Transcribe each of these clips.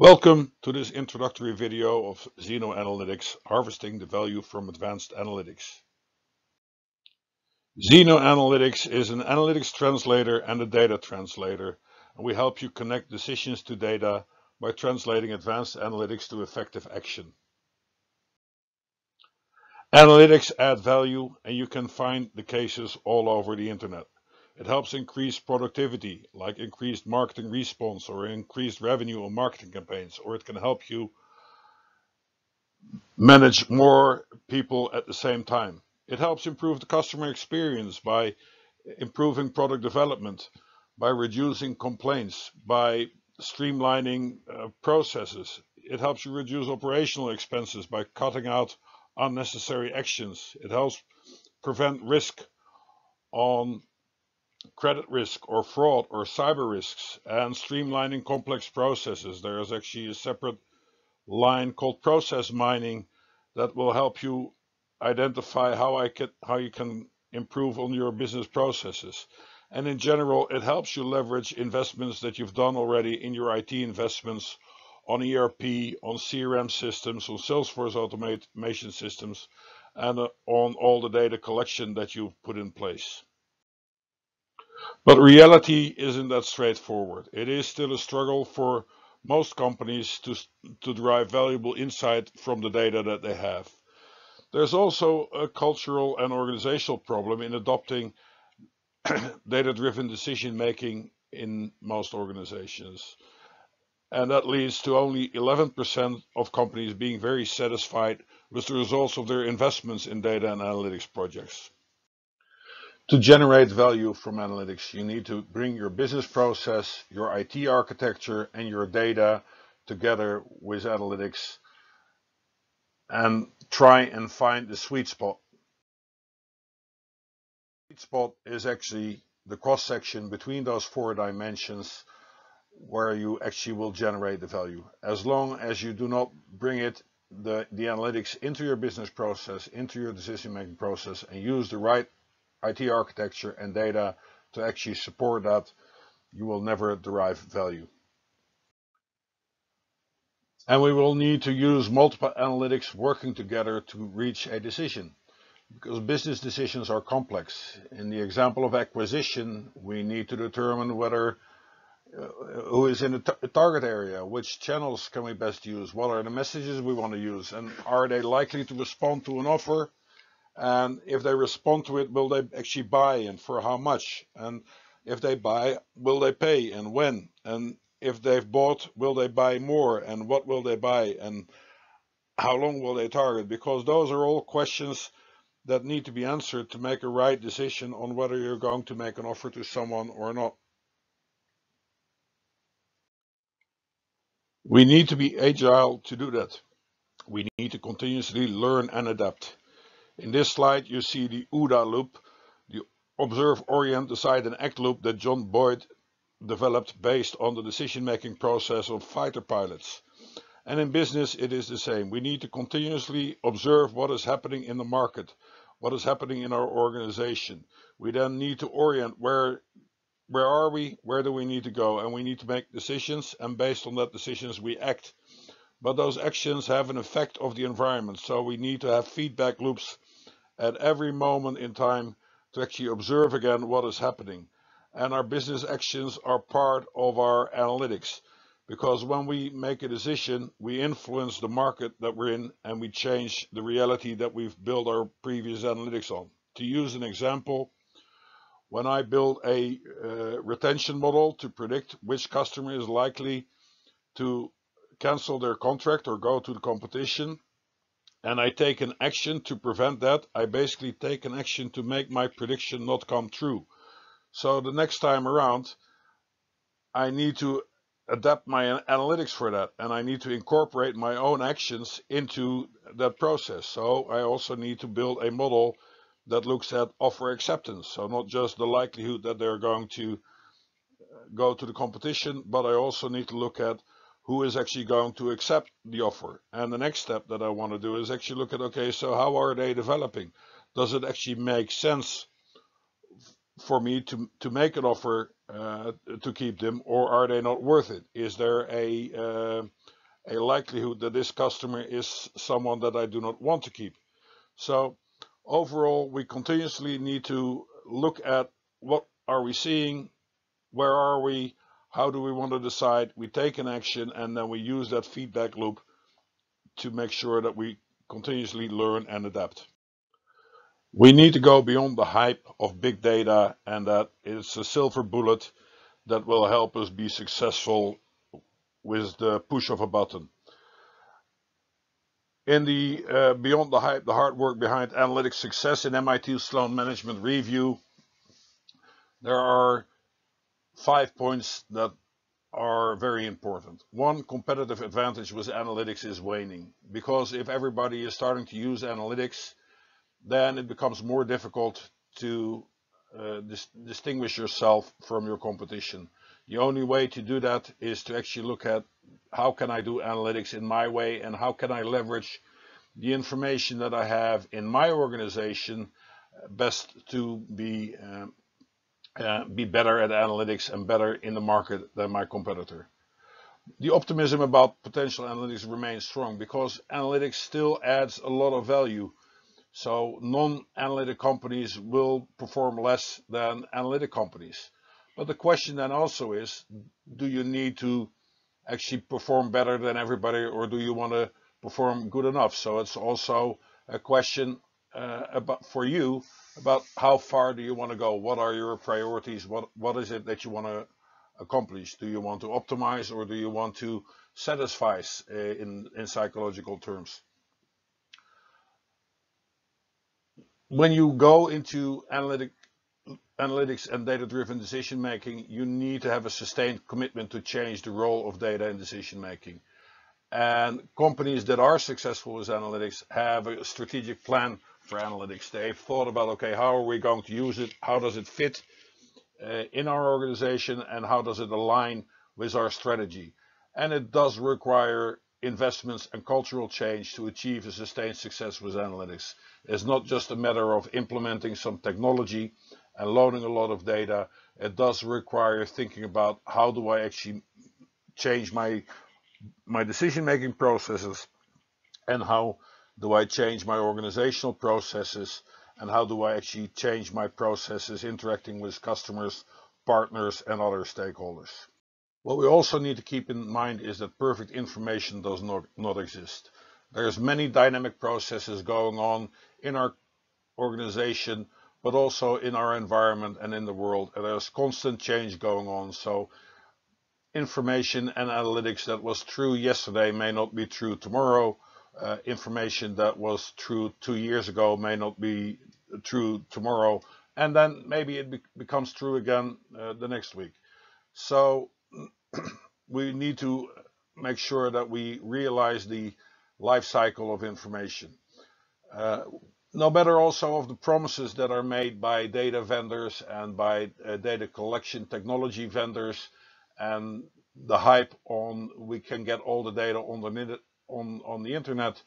Welcome to this introductory video of Zeno Analytics, harvesting the value from advanced analytics. Zeno Analytics is an analytics translator and a data translator, and we help you connect decisions to data by translating advanced analytics to effective action. Analytics add value and you can find the cases all over the internet. It helps increase productivity, like increased marketing response or increased revenue on marketing campaigns, or it can help you manage more people at the same time. It helps improve the customer experience by improving product development, by reducing complaints, by streamlining uh, processes. It helps you reduce operational expenses by cutting out unnecessary actions. It helps prevent risk on credit risk or fraud or cyber risks and streamlining complex processes. There is actually a separate line called process mining that will help you identify how I can how you can improve on your business processes. And in general, it helps you leverage investments that you've done already in your IT investments on ERP, on CRM systems, on Salesforce automation systems, and uh, on all the data collection that you've put in place. But reality isn't that straightforward. It is still a struggle for most companies to, to derive valuable insight from the data that they have. There's also a cultural and organizational problem in adopting data-driven decision making in most organizations. And that leads to only 11% of companies being very satisfied with the results of their investments in data and analytics projects. To generate value from analytics, you need to bring your business process, your IT architecture, and your data together with analytics and try and find the sweet spot. Sweet spot is actually the cross section between those four dimensions where you actually will generate the value. As long as you do not bring it, the, the analytics into your business process, into your decision making process and use the right IT architecture and data to actually support that, you will never derive value. And we will need to use multiple analytics working together to reach a decision because business decisions are complex. In the example of acquisition, we need to determine whether uh, who is in the target area, which channels can we best use, what are the messages we want to use, and are they likely to respond to an offer and if they respond to it, will they actually buy and for how much? And if they buy, will they pay and when? And if they've bought, will they buy more and what will they buy and how long will they target? Because those are all questions that need to be answered to make a right decision on whether you're going to make an offer to someone or not. We need to be agile to do that. We need to continuously learn and adapt. In this slide, you see the OODA loop, the observe, orient, decide and act loop that John Boyd developed based on the decision-making process of fighter pilots. And in business, it is the same. We need to continuously observe what is happening in the market, what is happening in our organization. We then need to orient where where are we, where do we need to go, and we need to make decisions, and based on that decisions, we act. But those actions have an effect of the environment, so we need to have feedback loops at every moment in time to actually observe again what is happening. And our business actions are part of our analytics because when we make a decision, we influence the market that we're in and we change the reality that we've built our previous analytics on. To use an example, when I build a uh, retention model to predict which customer is likely to cancel their contract or go to the competition, and I take an action to prevent that, I basically take an action to make my prediction not come true. So the next time around, I need to adapt my analytics for that and I need to incorporate my own actions into that process. So I also need to build a model that looks at offer acceptance. So not just the likelihood that they're going to uh, go to the competition, but I also need to look at who is actually going to accept the offer. And the next step that I want to do is actually look at, okay, so how are they developing? Does it actually make sense for me to, to make an offer uh, to keep them or are they not worth it? Is there a, uh, a likelihood that this customer is someone that I do not want to keep? So overall, we continuously need to look at what are we seeing, where are we, how do we want to decide, we take an action and then we use that feedback loop to make sure that we continuously learn and adapt. We need to go beyond the hype of big data and that it's a silver bullet that will help us be successful with the push of a button. In the uh, Beyond the Hype, the hard work behind analytics success in MIT Sloan Management Review, there are five points that are very important. One competitive advantage with analytics is waning because if everybody is starting to use analytics, then it becomes more difficult to uh, dis distinguish yourself from your competition. The only way to do that is to actually look at how can I do analytics in my way and how can I leverage the information that I have in my organization best to be um, uh, be better at analytics and better in the market than my competitor. The optimism about potential analytics remains strong because analytics still adds a lot of value so non-analytic companies will perform less than analytic companies. But the question then also is, do you need to actually perform better than everybody or do you want to perform good enough? So it's also a question uh, about for you about how far do you want to go? What are your priorities? What What is it that you want to accomplish? Do you want to optimize or do you want to satisfy uh, in, in psychological terms? when you go into analytic, analytics and data-driven decision making, you need to have a sustained commitment to change the role of data in decision making. And companies that are successful with analytics have a strategic plan for analytics. They've thought about, okay, how are we going to use it? How does it fit uh, in our organization? And how does it align with our strategy? And it does require investments and cultural change to achieve a sustained success with analytics. It's not just a matter of implementing some technology and loading a lot of data. It does require thinking about how do I actually change my my decision-making processes and how do I change my organizational processes and how do I actually change my processes interacting with customers, partners and other stakeholders. What we also need to keep in mind is that perfect information does not, not exist. There's many dynamic processes going on in our organization, but also in our environment and in the world. And there's constant change going on. So information and analytics that was true yesterday may not be true tomorrow. Uh, information that was true two years ago may not be true tomorrow. And then maybe it be becomes true again uh, the next week. So we need to make sure that we realize the life cycle of information. Uh, no matter also of the promises that are made by data vendors and by uh, data collection technology vendors and the hype on we can get all the data on the, on, on the internet,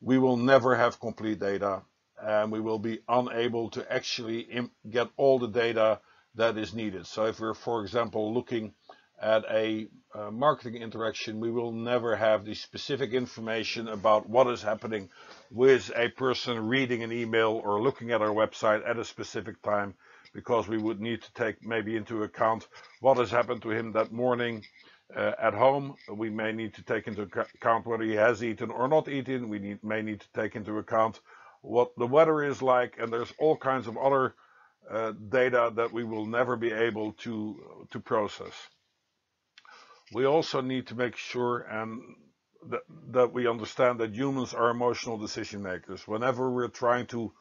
we will never have complete data and we will be unable to actually get all the data that is needed. So if we're, for example, looking at a uh, marketing interaction, we will never have the specific information about what is happening with a person reading an email or looking at our website at a specific time because we would need to take maybe into account what has happened to him that morning at home. We may need to take into account whether he has eaten or not eaten. We need, may need to take into account what the weather is like and there's all kinds of other uh, data that we will never be able to to process we also need to make sure and that, that we understand that humans are emotional decision makers. Whenever we're trying to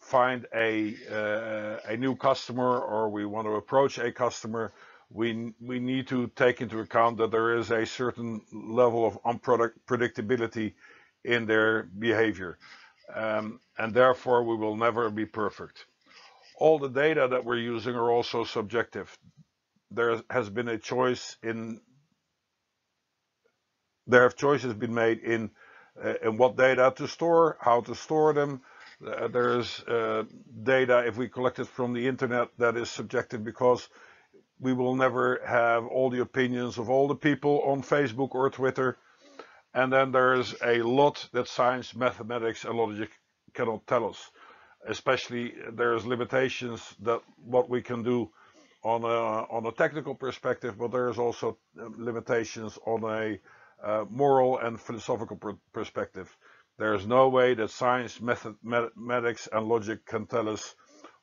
find a uh, a new customer or we want to approach a customer, we we need to take into account that there is a certain level of unpredictability in their behavior, um, and therefore we will never be perfect. All the data that we're using are also subjective. There has been a choice in there have choices been made in uh, in what data to store, how to store them, Uh, there's uh, data, if we collect it from the internet, that is subjective because we will never have all the opinions of all the people on Facebook or Twitter. And then there's a lot that science, mathematics, and logic cannot tell us. Especially there's limitations that what we can do on a on a technical perspective, but there's also uh, limitations on a uh, moral and philosophical per perspective. There is no way that science, mathematics, and logic can tell us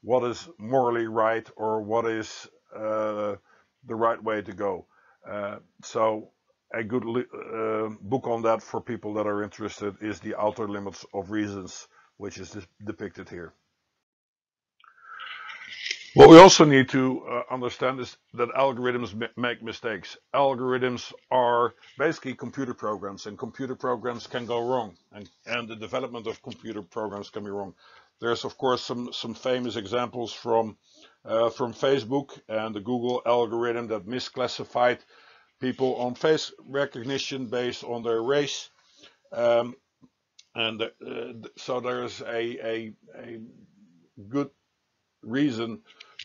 what is morally right or what is the right way to go. Uh, so a good uh, book on that for people that are interested is The Outer Limits of Reasons, which is depicted here. What we also need to uh, understand is that algorithms make mistakes. Algorithms are basically computer programs and computer programs can go wrong and, and the development of computer programs can be wrong. There's of course some, some famous examples from, uh, from Facebook and the Google algorithm that misclassified people on face recognition based on their race. Um, and uh, so there's a, a, a good reason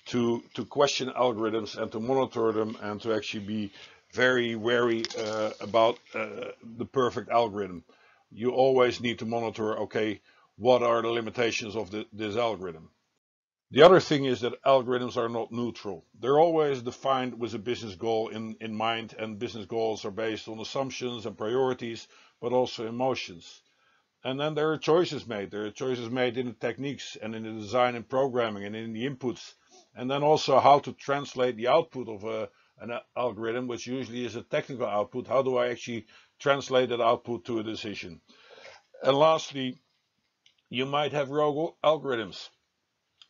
to to question algorithms and to monitor them and to actually be very wary uh, about uh, the perfect algorithm. You always need to monitor, okay, what are the limitations of the, this algorithm? The other thing is that algorithms are not neutral. They're always defined with a business goal in, in mind and business goals are based on assumptions and priorities, but also emotions. And then there are choices made. There are choices made in the techniques and in the design and programming and in the inputs and then also how to translate the output of a, an algorithm, which usually is a technical output. How do I actually translate that output to a decision? And lastly, you might have rogue algorithms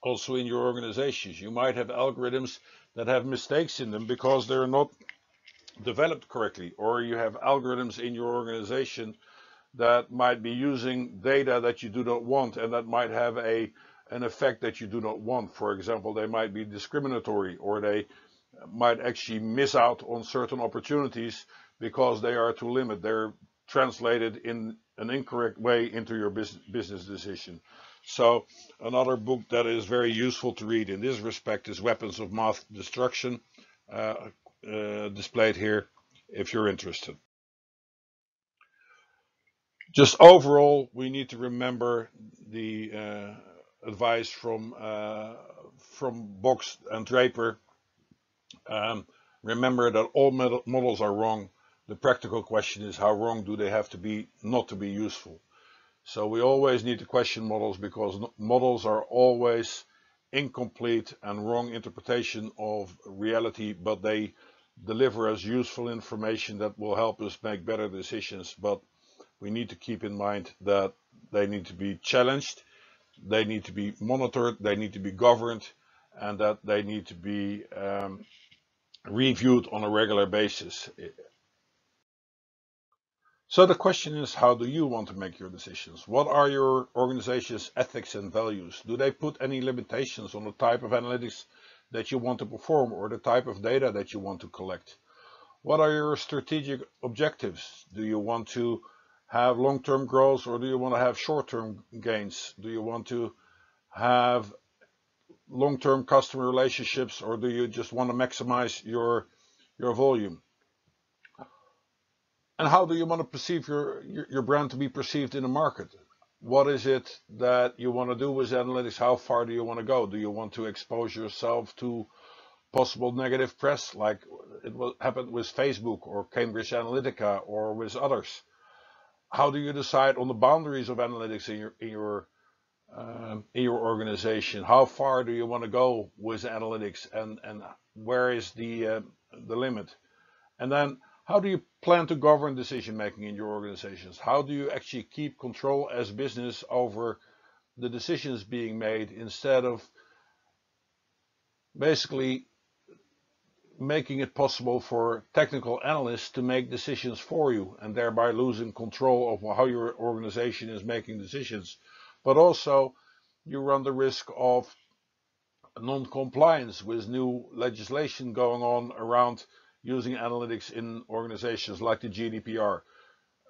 also in your organizations. You might have algorithms that have mistakes in them because they're not developed correctly, or you have algorithms in your organization that might be using data that you do not want and that might have a an effect that you do not want. For example, they might be discriminatory or they might actually miss out on certain opportunities because they are too limited. They're translated in an incorrect way into your business decision. So another book that is very useful to read in this respect is Weapons of Math Destruction, uh, uh, displayed here if you're interested. Just overall, we need to remember the uh, advice from uh, from Box and Draper. Um, remember that all models are wrong. The practical question is how wrong do they have to be not to be useful? So we always need to question models because models are always incomplete and wrong interpretation of reality, but they deliver us useful information that will help us make better decisions. But we need to keep in mind that they need to be challenged they need to be monitored, they need to be governed, and that they need to be um, reviewed on a regular basis. So the question is, how do you want to make your decisions? What are your organization's ethics and values? Do they put any limitations on the type of analytics that you want to perform or the type of data that you want to collect? What are your strategic objectives? Do you want to have long-term growth or do you want to have short-term gains? Do you want to have long-term customer relationships or do you just want to maximize your your volume? And how do you want to perceive your, your, your brand to be perceived in the market? What is it that you want to do with analytics? How far do you want to go? Do you want to expose yourself to possible negative press like it happened with Facebook or Cambridge Analytica or with others? how do you decide on the boundaries of analytics in your in your um, in your organization? How far do you want to go with analytics, and and where is the uh, the limit? And then how do you plan to govern decision making in your organizations? How do you actually keep control as business over the decisions being made instead of basically making it possible for technical analysts to make decisions for you and thereby losing control of how your organization is making decisions. But also you run the risk of non-compliance with new legislation going on around using analytics in organizations like the GDPR.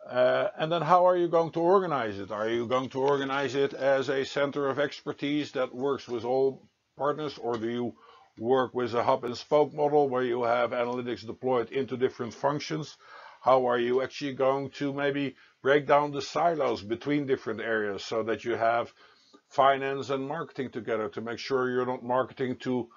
Uh, and then how are you going to organize it? Are you going to organize it as a center of expertise that works with all partners or do you work with a hub and spoke model where you have analytics deployed into different functions? How are you actually going to maybe break down the silos between different areas so that you have finance and marketing together to make sure you're not marketing to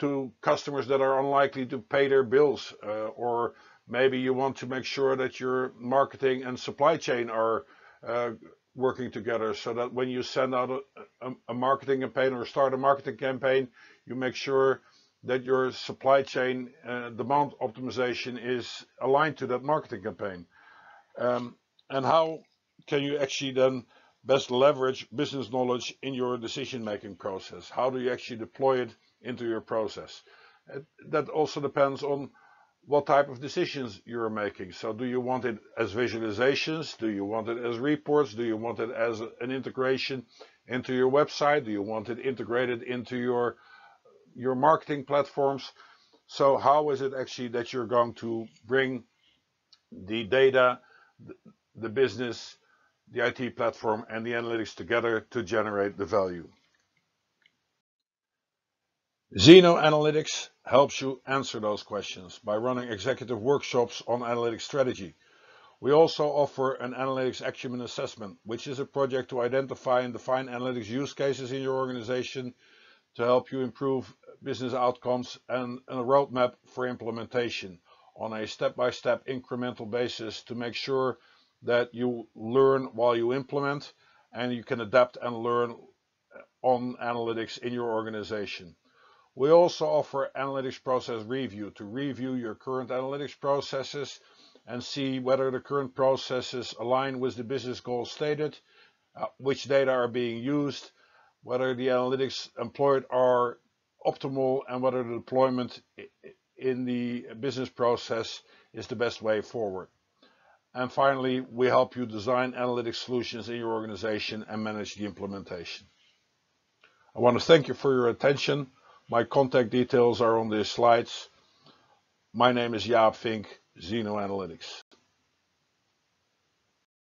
to customers that are unlikely to pay their bills uh, or maybe you want to make sure that your marketing and supply chain are uh, working together so that when you send out a, a, a, marketing campaign or start a marketing campaign you make sure that your supply chain uh, demand optimization is aligned to that marketing campaign. Um, and how can you actually then best leverage business knowledge in your decision making process? How do you actually deploy it into your process. Uh, that also depends on what type of decisions you're making. So do you want it as visualizations? Do you want it as reports? Do you want it as an integration into your website? Do you want it integrated into your your marketing platforms? So how is it actually that you're going to bring the data, the business, the IT platform and the analytics together to generate the value? Zeno Analytics helps you answer those questions by running executive workshops on analytics strategy. We also offer an analytics acumen assessment, which is a project to identify and define analytics use cases in your organization to help you improve business outcomes and a roadmap for implementation on a step-by-step -step incremental basis to make sure that you learn while you implement and you can adapt and learn on analytics in your organization. We also offer analytics process review to review your current analytics processes and see whether the current processes align with the business goals stated, uh, which data are being used, whether the analytics employed are optimal and whether the deployment in the business process is the best way forward. And finally, we help you design analytics solutions in your organization and manage the implementation. I want to thank you for your attention. My contact details are on the slides. My name is Jaap Vink, Zeno Analytics.